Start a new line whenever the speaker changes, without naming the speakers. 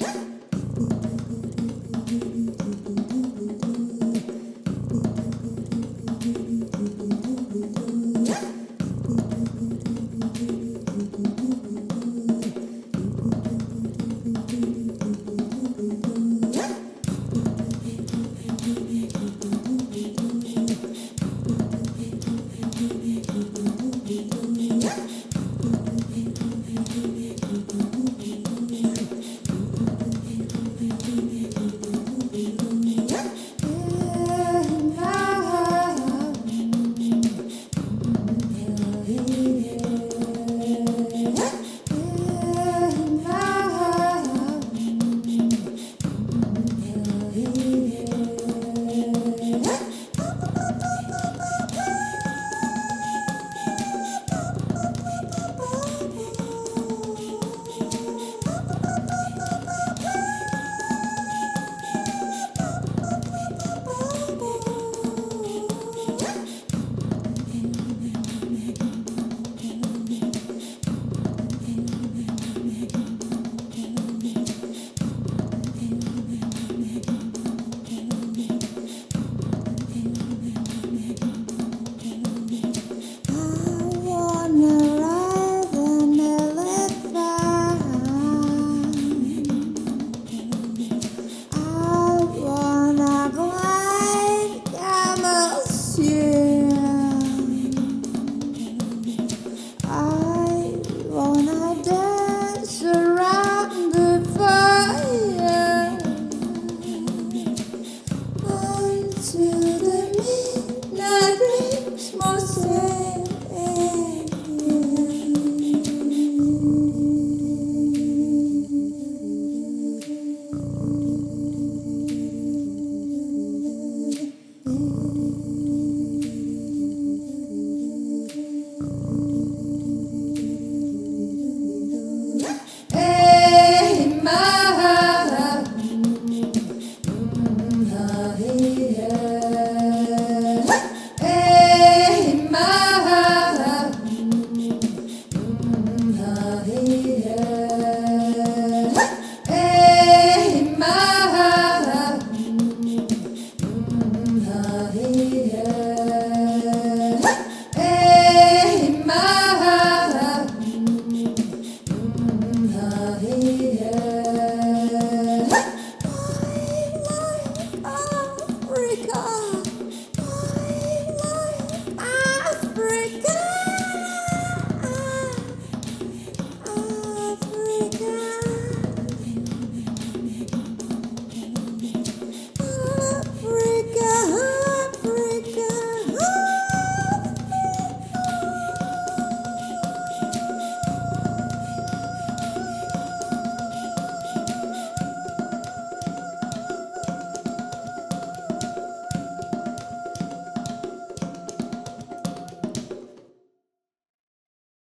Yeah.